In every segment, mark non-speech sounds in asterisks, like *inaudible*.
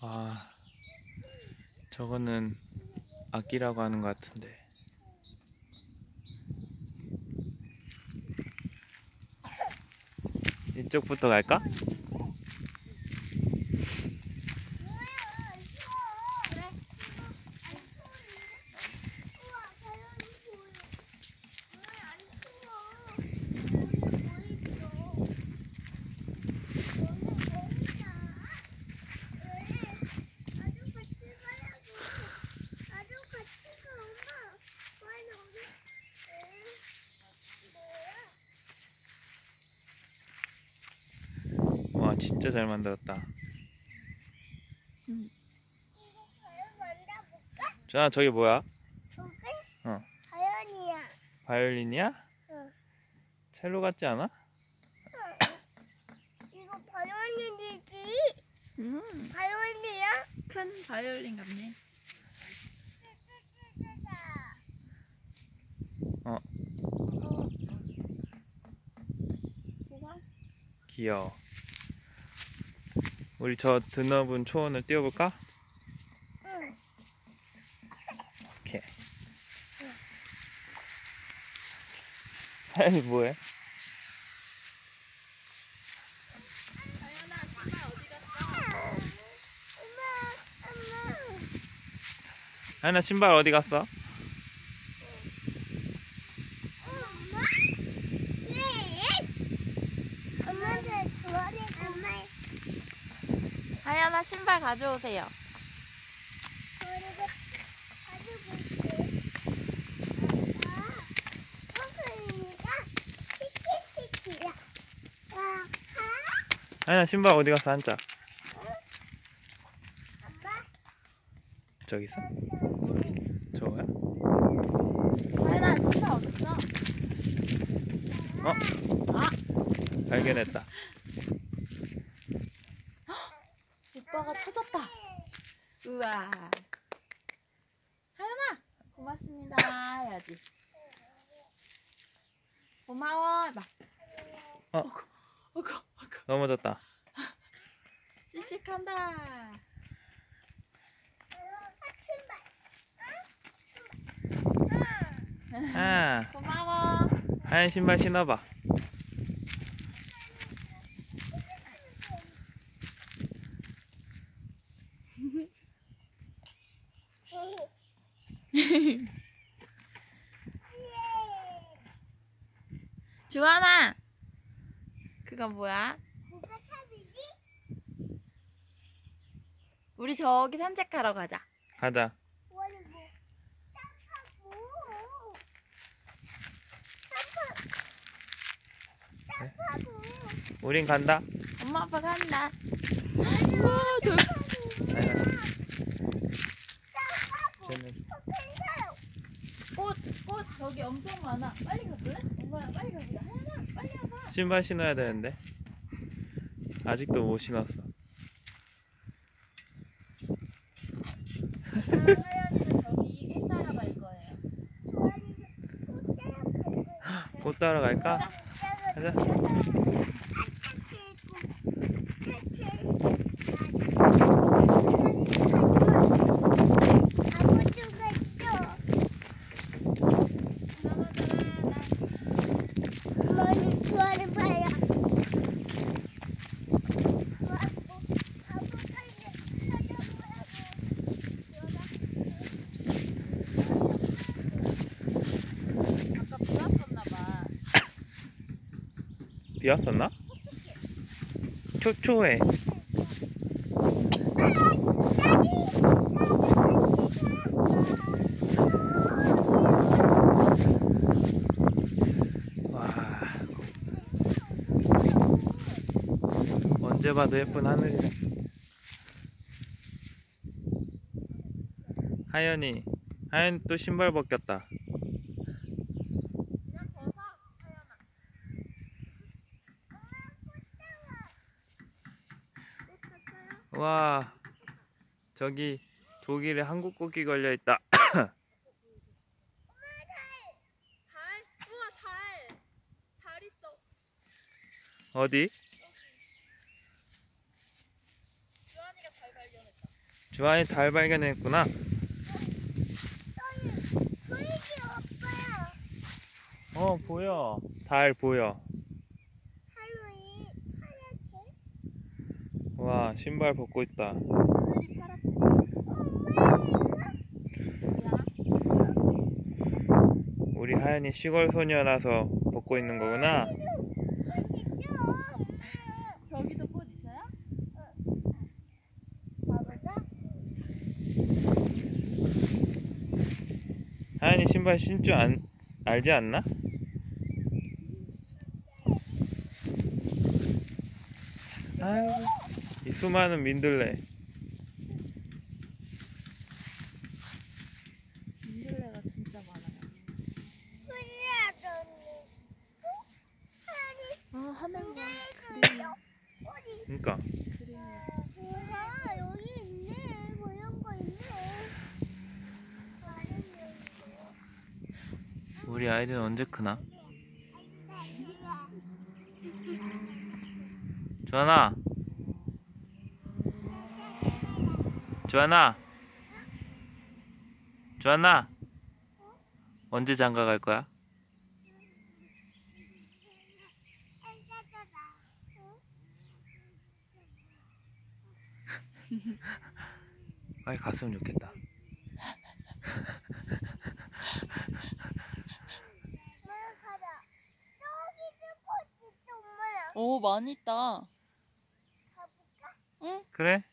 아, 저거는 악기라고 하는 것 같은데. 이쪽부터 갈까? 진짜 잘 만들었다. 자, 저기 뭐야? 어. 자연이야. 바이올린이야? 응. 첼로 같지 않아? 이거 바이올린이지? 음, 바이올린이야? 큰 바이올린 같네. 어. 뭐가? 귀여워. 우리 저 드넓은 초원을 뛰어볼까? 응. 오케이. 하연이 뭐해? 하연아 신발 어디 갔어? 엄마? 왜? 엄마한테 좋아해, 엄마. 다현아, 신발 가져오세요. 아. 아, 하연아 신발 어디 갔어 한자? 저기 있어? 저거야? 다현아, 신발 어딨어? 어? 아, 발견했다. 오빠가 찾았다. 우와. 하연아, 고맙습니다. 해야지. 고마워. 해봐. 어. 어구, 어구, 어구. 넘어졌다. 씩씩한다. 아, 고마워. 하연 신발 신어봐. 주환아. 그거 뭐야? 뭐가 탑이지? 우리 저기 산책하러 가자. 가자. 뭐? 네? 우린 간다. 엄마 아빠 간다. 우와, 저 하연아, 탑하고. 쟤는 괜찮아. 꽃, 꽃 저기 엄청 많아. 빨리 가볼래? 엄마랑 빨리 가보자. 하연아, 빨리 와봐. 신발 신어야 되는데. 아직도 못 신었어. 하연이는 저기 꽃 따러 갈까? 가자. 아까 불 왔었나 봐. 비 왔었나? 초초해. 와. 언제 봐도 예쁜 하늘이네. 하연이, 하연 또 신발 벗겼다. 그냥 벗어, 하연아. 와, 저기 독일에 한국 국기 걸려 있다. 달? 우와, 달. 달 있어. 어디? 주환이가 달 발견했다. 주한이 달 발견했구나. 어, 보여. 달 보여. 하루이 하얗게. 와, 신발 벗고 있다. 우리 하연이 시골 소녀라서 벗고 있는 거구나. 멋있죠? 저기도 꽃 있어요? 봐보자. 하연이 신발 신줄 안, 알지 않나? 아이고, 이 수많은 민들레. 민들레가 진짜 많아요. 아 하늘과 그림이 꼬리. 그니까. 그림이 우와 여기 있네. 그런 거 있네. 우리 아이들은 언제 크나? 주한아. 주한아. 주한아. 언제 장가 갈 거야? *laughs* 빨리 갔으면 좋겠다. 오 많이 있다. 가볼까? 그래?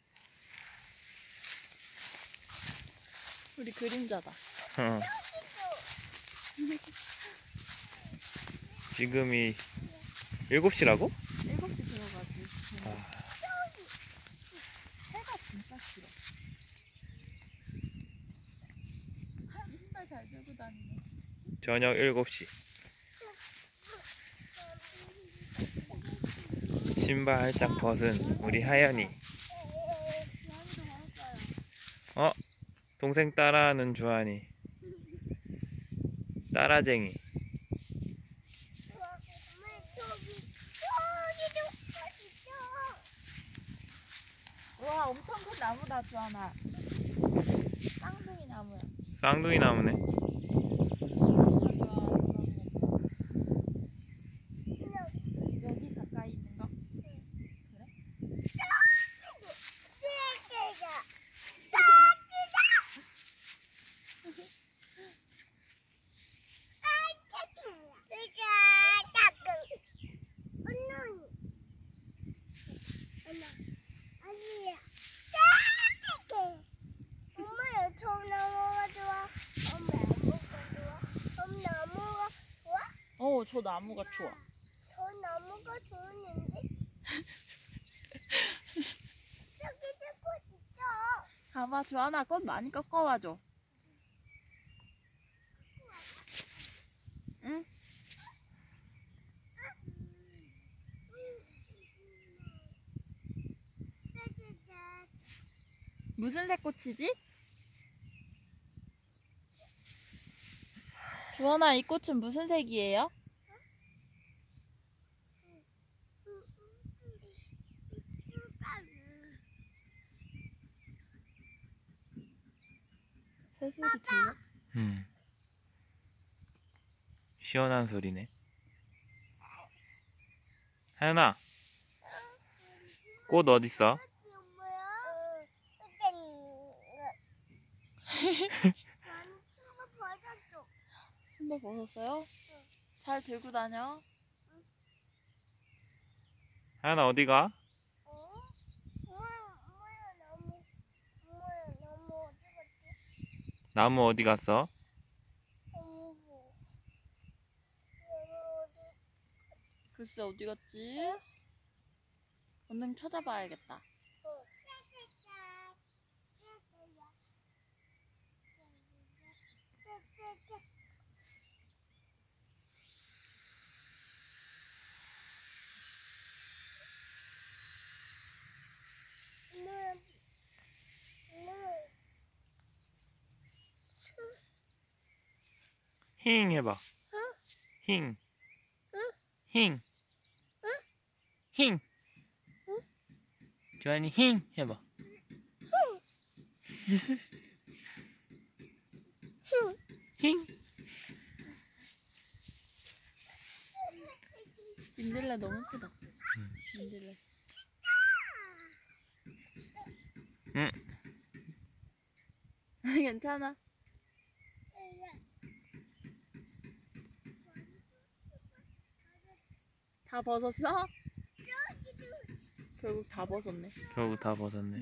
우리 그림자다. 어. 지금이 7시라고? 7시 들어가지. 아. 해가 진짜 길어. 잘 들고 다니네. 저녁 7시. 신발 활짝 벗은 우리 하연이. 어? 동생 따라하는 주한이. 따라쟁이. 우와 엄청 큰 나무다 주한아. 쌍둥이 나무야. 쌍둥이 나무네. 여기 가까이 있는 거? 찌개가 엄마야 저 나무가 좋아 엄마 나무가 좋아 엄마 나무가 좋아 어, 저 나무가 좋아. 저 나무가 좋은데 *laughs* 저기도 꽃 있어 가봐, 주한아, 꽃 많이 꺾어와줘. 응? 무슨 색 꽃이지? 주원아, 이 꽃은 무슨 색이에요? 새 소리 들려? 음. 시원한 소리네. 하연아, 꽃 친구 버렸어. 신발 벗었어요? 잘 들고 다녀. 하연아 어디 가? 어? 뭐야, 뭐야, 나무. 뭐야, 나무 어디 갔지? 나무 어디 갔어? 글쎄 어디 갔지? 얼른 찾아봐야겠다. 어. 짜자잔. 짜자잔. 짜자잔. 눈. 눈. 힝 해봐. 힝. 힝. 힝. 주한이 힝 해봐. 힝. 민들레 너무 예쁘다. 민들레. 응. *laughs* 괜찮아. 다 벗었어? 결국 다 벗었네. 결국 다 벗었네.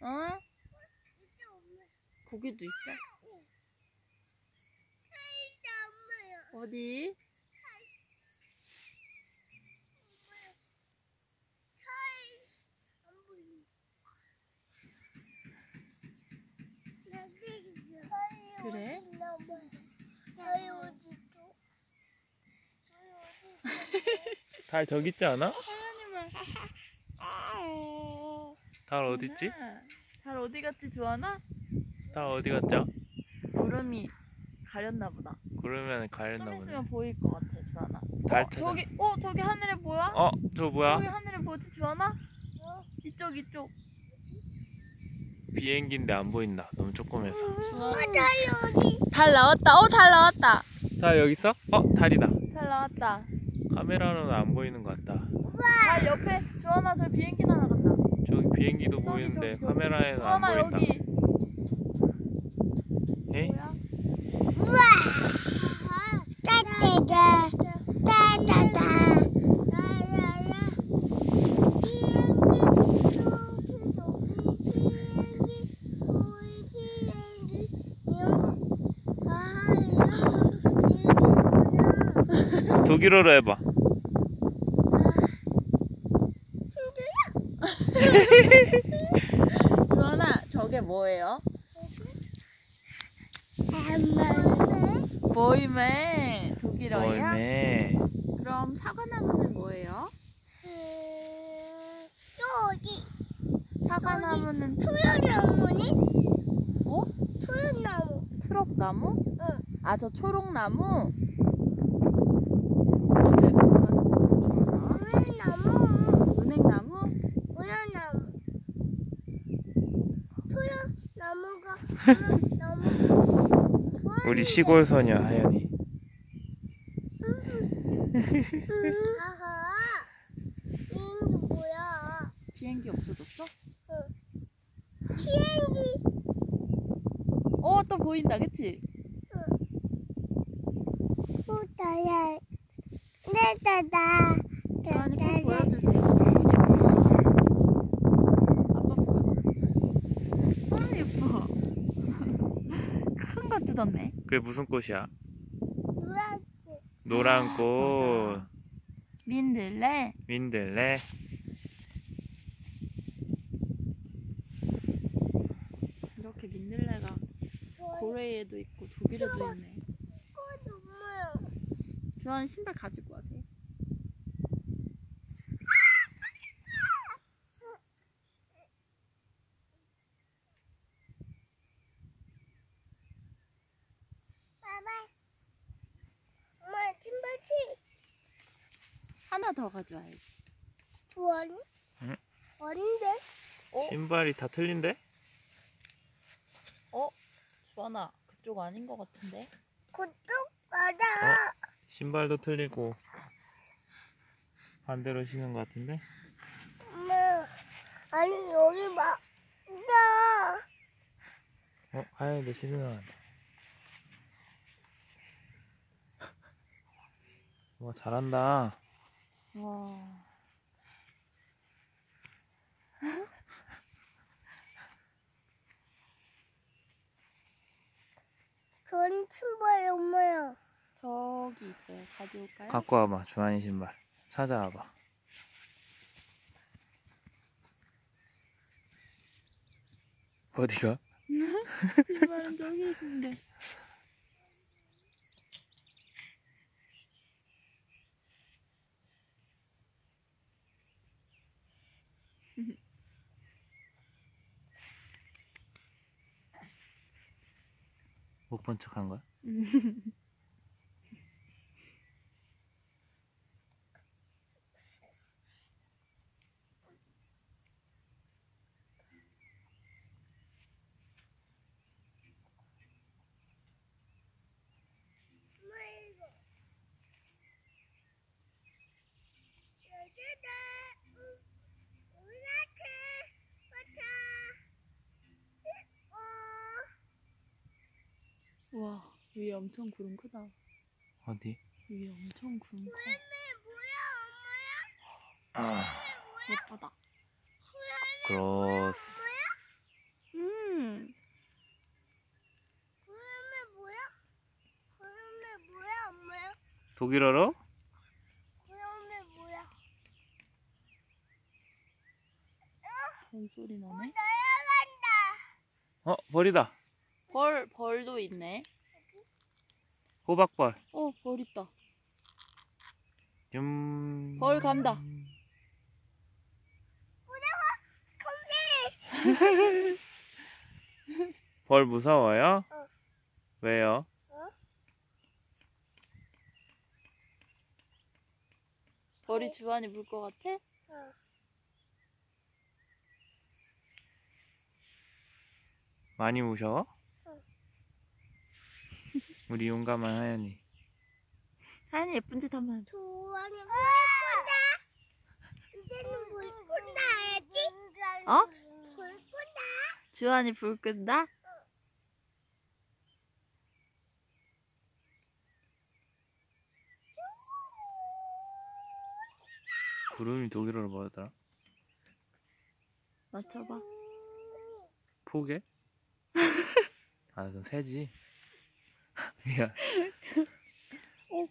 어? 고기도 있어? 어디? 그래? 달 저기 있지 않아? 달 어디 있지? 달 어디 갔지 주하나? 달 어디 갔죠? 구름이 가렸나 보다. 그러면 좀 가렸나 보네. 있으면 보일 것 같아 주하나. 달 어, 찾아. 저기 어 저기 하늘에 뭐야? 어, 저 뭐야? 저기 하늘에 뭐지 주하나? 이쪽 이쪽. 비행기인데 안 보인다. 너무 조그매서. 달 나왔다. 어 달 나왔다. 달 여기 있어? 어, 달이다. 달 나왔다. 카메라로는 안 보이는 것 같다. 달 옆에 주하나 저 비행기 날아간다. 저기 비행기도 저기, 보이는데 저기, 저기. 카메라에는 안 주하나 보인다. 여기 에? 뭐야? 독일어로 해봐. 주하나 저게 뭐예요? 보이맨 독일어예요? 뭐네. 그럼 사과나무는 뭐예요? 여기 사과나무는 토요나무니? 어? 토요나무. 트럭나무? 응. 아 저 초록나무? 글쎄 뭐가 저거는 주하나? 토요나무. 은행나무? 토요나무. 토요나무가 토요나무. 우리 시골 소녀 하연이. 비행기 뭐야? 비행기 없어졌어? 비행기. 어 또 보인다 그치? 호다야. 네다다. 주한이 꼭 보여주세요 너무 예쁘다 아빠 보여줘 아 예뻐 *laughs* 큰 거 뜯었네 그게 무슨 꽃이야? 노란 꽃, 맞아. 민들레 민들레. 이렇게 민들레가 고래에도 있고 독일에도 있네 엄마야. 주한 신발 가지고 와세요 봐봐. 엄마 신발치 하나 더 가져와야지 좋아하니? 응. 아닌데? 어? 신발이 다 틀린데? 어? 주한아 그쪽 아닌 것 같은데 그쪽 맞아. 신발도 틀리고 반대로 신은 것 같은데? 엄마. 아니 여기 봐. 나. 어, 하연이도 신으라는데. 와, 잘한다. 와 전 신발 엄마야. 저기 있어요 가져올까요? 갖고 와봐, 주한이 신발. 찾아와봐. 어디가? *laughs* 신발은 저기 있는데 못 본 척한 거야? *laughs* 위에 엄청 구름 크다. 어디? 위에 엄청 구름 커. 아, 예쁘다. 그로스. 음. 고양이 뭐야? 고양이 뭐야, 엄마야? 독일어로? 고양이 뭐야? 벌 소리 나네. 어, 벌이다. 벌 벌도 있네. 호박벌. 어, 벌 있다. 좀. 벌 간다. *laughs* 벌 무서워요? 어. 왜요? 벌이 주환이 물 것 같아? 어. 많이 무서워? 어. 우리 용감한 하연이. 하연이 예쁜 짓 한번. 조안이 물 꾼다. 이제는 물 꾼다 알지? 어? 물 꾼다. 주환이 불 끈다? 구름이 독일어로 뭐였더라? 맞춰봐. 포개? *laughs* 아, 그건 새지. 야, 어,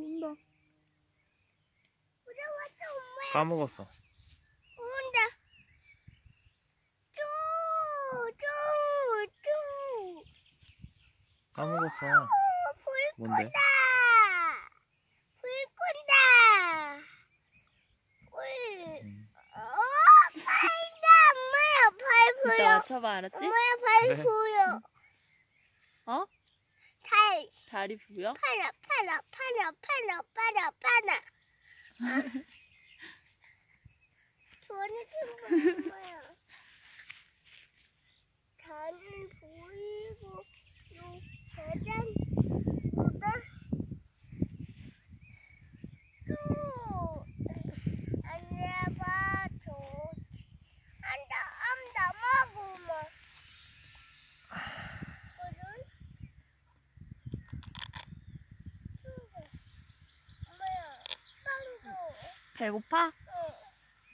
온다. 무서웠어 엄마야. 까먹었어. 온다. 쭈, 쭈, 쭈. 까먹었어. 어, 불 뭔데? 꾼다. 불 꾼다. 불. 음. 어, 발다. 엄마야, 발 이따 보여. 맞춰봐, 알았지? 엄마야, 발 그래. 보여. 다리 부여? 파라, 파라, 파라, 파라, 파라, 파라. 전이 좀 뭐야? 달은 보이고 요 계단보다 또 앉아봐 좋지. 앉아 앉아 먹으면. 그런 엄마야, 빵도. 배고파? 어.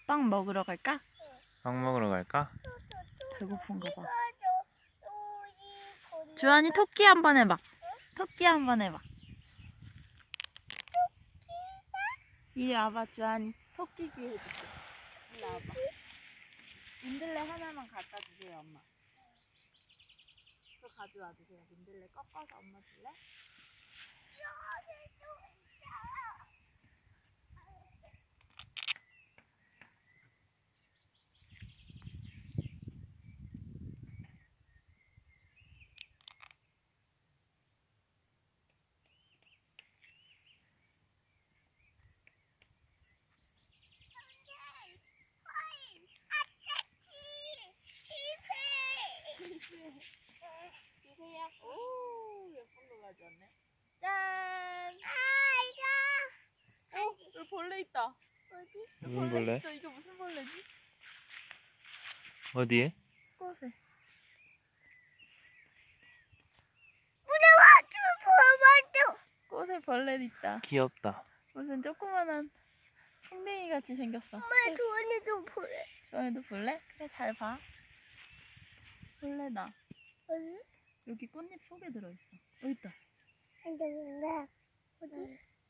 빵 먹으러 갈까? 빵 먹으러 갈까? 배고픈가 봐. 주환이 토끼 한 번 해봐. 토끼 한 번 해봐. 이리 와봐, 주환이. 토끼기 해줄게. 이리 와봐. 민들레 하나만 갖다 주세요, 엄마. 그거 가져와 주세요. 민들레 꺾어서 엄마 줄래? 주세요. 오, 예쁜 거 가져왔네. 짠! 어, 여기 벌레 있다. 여기 무슨 벌레? 있어. 이거 무슨 벌레지? 어디에? 꽃에. 꽃에 벌레 있다. 귀엽다. 무슨 조그만한 풍뎅이 같이 생겼어. 주환이도 볼래? 그래 잘 봐. 벌레다. 여기 꽃잎 속에 들어있어. 여기 있다.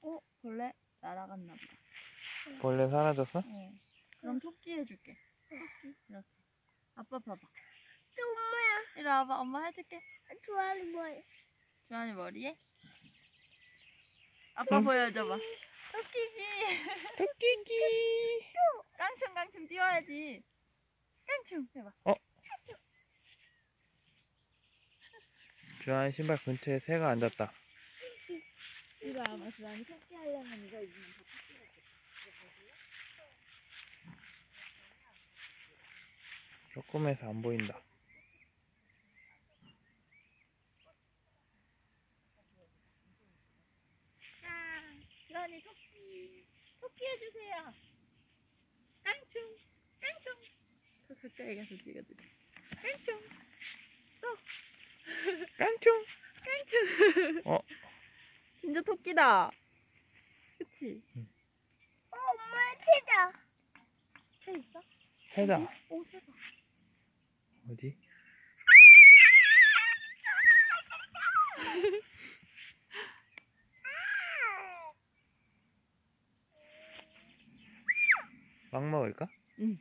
어? 벌레 날아갔나 보다. 벌레 사라졌어? 어. 그럼 토끼 해줄게. 토끼 이렇게. 아빠 봐봐. 이리 와봐. 엄마 해줄게. 주환이 머리에. 아빠 응. 보여줘봐. 토끼기. 토끼기. *laughs* 깡충 깡충 뛰어야지. 깡충 해봐. 주한 신발 근처에 새가 앉았다. 이리 와봐. 주환이 토끼 하려면 이거 토끼 같아. 조금해서 안 보인다. 짠! 주환이 토끼. 토끼 해주세요. 깡충. 깡충. 더 가까이 가서 찍어드려. 깡충. 깡총. 깡충. 어? 진짜 토끼다. 그치? 어, 엄마 치다. 새 있어? 새다. 오, 새다. 어디? *laughs* 막 먹을까? 응.